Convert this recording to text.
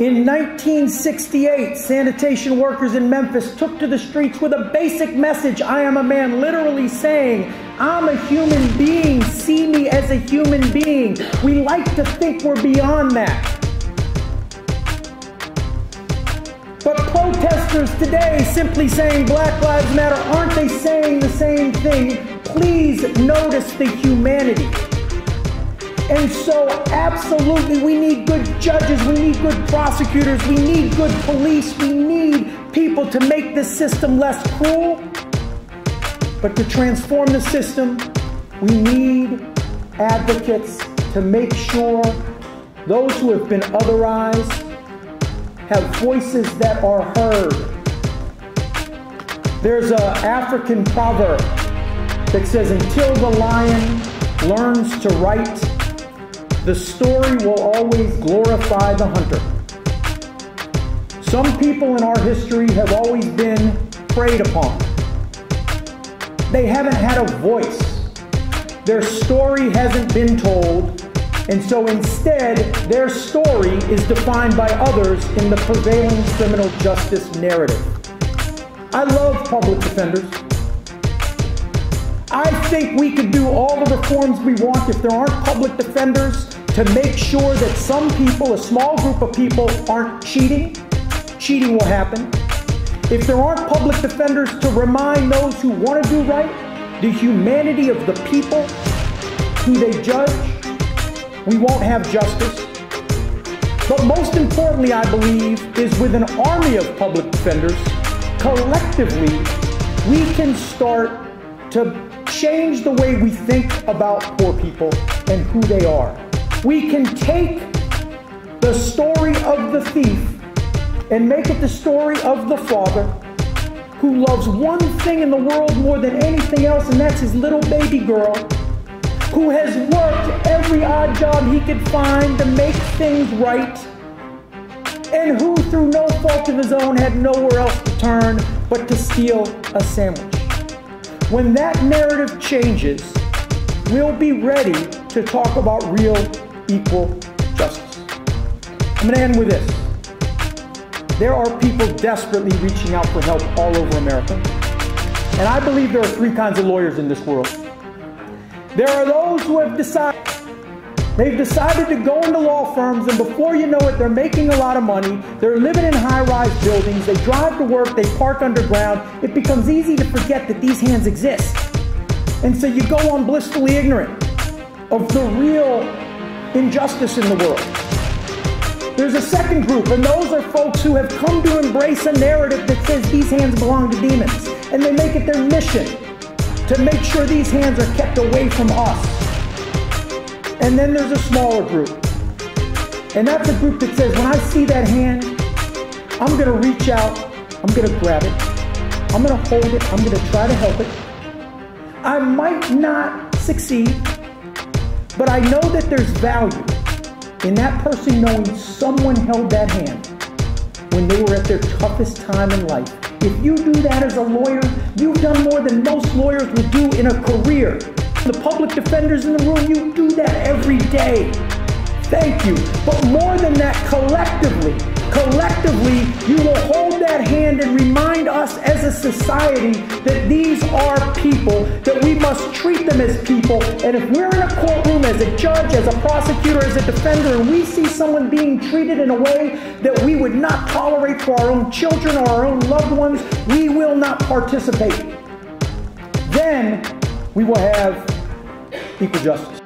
In 1968, sanitation workers in Memphis took to the streets with a basic message I am a man, literally saying, I'm a human being, see me as a human being. We like to think we're beyond that. But protesters today simply saying Black Lives Matter, aren't they saying the same thing? Please notice the humanity. And so, absolutely, we need good judges, we need good prosecutors, we need good police, we need people to make this system less cruel. But to transform the system, we need advocates to make sure those who have been otherized have voices that are heard. There's an African proverb that says, Until the lion learns to write, the story will always glorify the hunter. Some people in our history have always been preyed upon. They haven't had a voice. Their story hasn't been told, and so instead, their story is defined by others in the prevailing criminal justice narrative. I love public defenders. I think we could do all the reforms we want if there aren't public defenders to make sure that some people, a small group of people, aren't cheating. Cheating will happen. If there aren't public defenders to remind those who want to do right the humanity of the people who they judge, we won't have justice. But most importantly, I believe, is with an army of public defenders, collectively, we can start to change the way we think about poor people and who they are. We can take the story of the thief and make it the story of the father who loves one thing in the world more than anything else, and that's his little baby girl who has worked every odd job he could find to make things right, and who, through no fault of his own, had nowhere else to turn but to steal a sandwich. When that narrative changes, we'll be ready to talk about real equal justice. I'm going to end with this. There are people desperately reaching out for help all over America. And I believe there are three kinds of lawyers in this world. There are those who have decided They've decided to go into law firms, and before you know it, they're making a lot of money. They're living in high rise buildings. They drive to work. They park underground. It becomes easy to forget that these hands exist. And so you go on blissfully ignorant of the real injustice in the world. There's a second group, and those are folks who have come to embrace a narrative that says these hands belong to demons. And they make it their mission to make sure these hands are kept away from us. And then there's a smaller group. And that's a group that says, when I see that hand, I'm going to reach out, I'm going to grab it, I'm going to hold it, I'm going to try to help it. I might not succeed, but I know that there's value in that person knowing someone held that hand when they were at their toughest time in life if you do that as a lawyer, you've done more than most lawyers would do in a career. The public defenders in the room, you do that every day. Thank you. But more than that, collectively, collectively, you will hold that hand and remind us as a society that these are people, that we must treat them as people. And if we're in a courtroom as a judge, as a prosecutor, as a defender, and we see someone being treated in a way that we would not tolerate for our own children or our own loved ones, we will not participate. Then we will have equal justice.